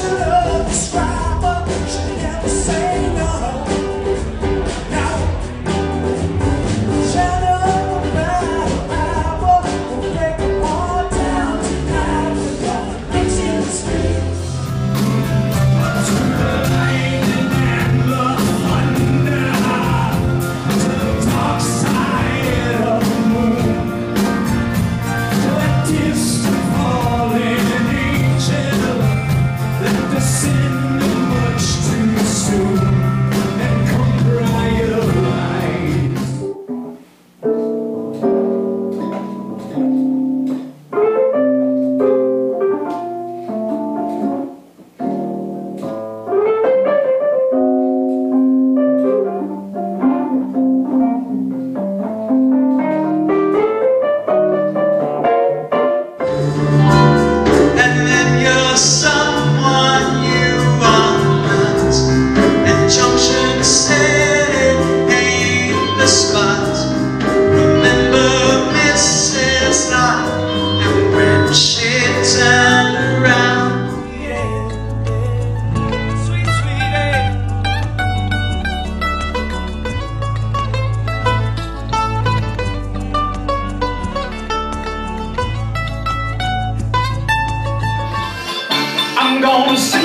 to love. I'm gonna